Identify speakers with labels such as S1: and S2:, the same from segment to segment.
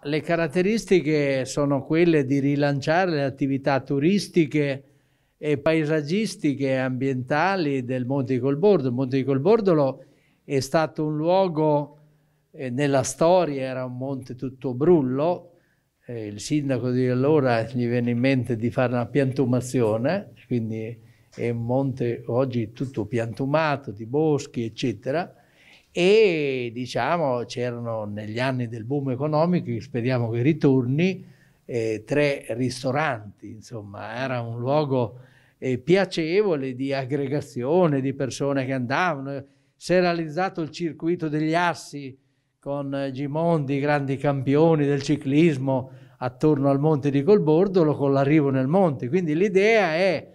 S1: Le caratteristiche sono quelle di rilanciare le attività turistiche e paesaggistiche e ambientali del Monte di Colbordolo. Il Monte di Colbordolo è stato un luogo, eh, nella storia era un monte tutto brullo, eh, il sindaco di allora gli venne in mente di fare una piantumazione, quindi è un monte oggi tutto piantumato, di boschi, eccetera, e diciamo c'erano negli anni del boom economico, speriamo che ritorni, eh, tre ristoranti, insomma era un luogo eh, piacevole di aggregazione di persone che andavano, si è realizzato il circuito degli assi con Gimondi, grandi campioni del ciclismo attorno al monte di Colbordolo con l'arrivo nel monte, quindi l'idea è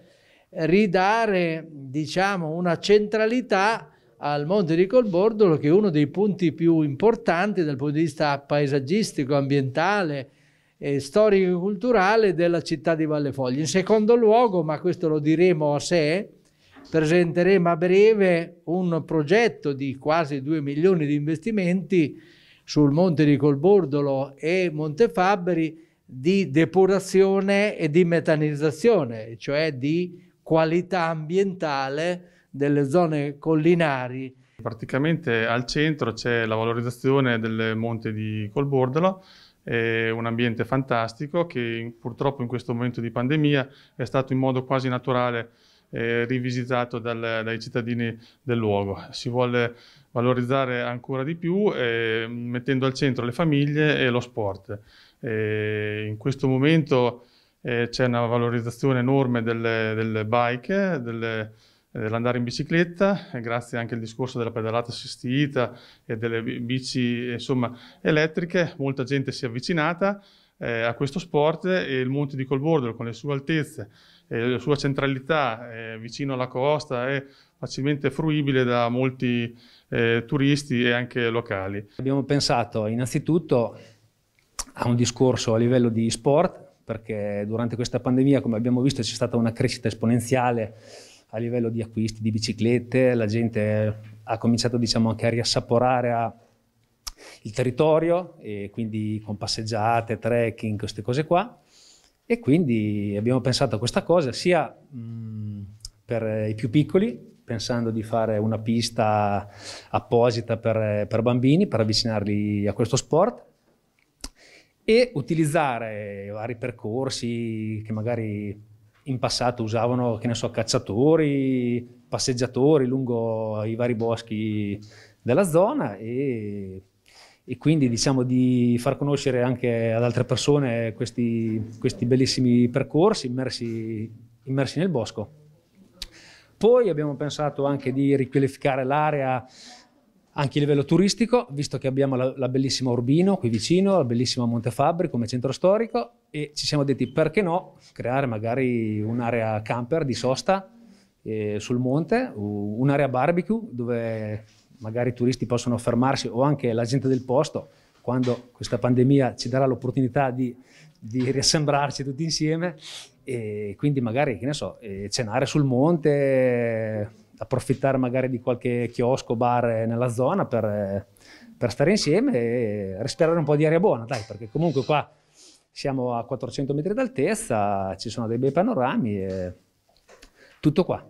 S1: ridare diciamo una centralità al Monte di Colbordolo che è uno dei punti più importanti dal punto di vista paesaggistico, ambientale, e storico e culturale della città di Vallefoglia. In secondo luogo, ma questo lo diremo a sé, presenteremo a breve un progetto di quasi 2 milioni di investimenti sul Monte di Colbordolo e Montefabbri di depurazione e di metanizzazione, cioè di qualità ambientale delle zone collinari.
S2: Praticamente al centro c'è la valorizzazione del monte di Colbordolo, è un ambiente fantastico che purtroppo in questo momento di pandemia è stato in modo quasi naturale eh, rivisitato dal, dai cittadini del luogo. Si vuole valorizzare ancora di più eh, mettendo al centro le famiglie e lo sport. Eh, in questo momento eh, c'è una valorizzazione enorme delle, delle bike, delle, dell'andare in bicicletta, grazie anche al discorso della pedalata assistita e delle bici insomma, elettriche, molta gente si è avvicinata eh, a questo sport e il Monte di Colbordolo con le sue altezze e la sua centralità eh, vicino alla costa è facilmente fruibile da molti eh, turisti e anche locali.
S3: Abbiamo pensato innanzitutto a un discorso a livello di sport perché durante questa pandemia come abbiamo visto c'è stata una crescita esponenziale a livello di acquisti di biciclette, la gente ha cominciato diciamo, anche a riassaporare a il territorio e quindi con passeggiate, trekking, queste cose qua. E quindi abbiamo pensato a questa cosa sia mh, per i più piccoli pensando di fare una pista apposita per, per bambini per avvicinarli a questo sport e utilizzare vari percorsi che magari in passato usavano, che ne so, cacciatori, passeggiatori lungo i vari boschi della zona e, e quindi diciamo di far conoscere anche ad altre persone questi, questi bellissimi percorsi immersi, immersi nel bosco. Poi abbiamo pensato anche di riqualificare l'area anche a livello turistico, visto che abbiamo la, la, bellissima Urbino qui vicino, la bellissima Montefabbri come centro storico e ci siamo detti perché no creare magari un'area camper di sosta eh, sul monte, un'area barbecue dove magari i turisti possono fermarsi o anche la gente del posto quando questa pandemia ci darà l'opportunità di, di riassembrarci tutti insieme e quindi magari, che ne so, eh, cenare sul monte, approfittare magari di qualche chiosco, bar nella zona per, per stare insieme e respirare un po' di aria buona, dai, perché comunque qua siamo a 400 metri d'altezza, ci sono dei bei panorami e tutto qua.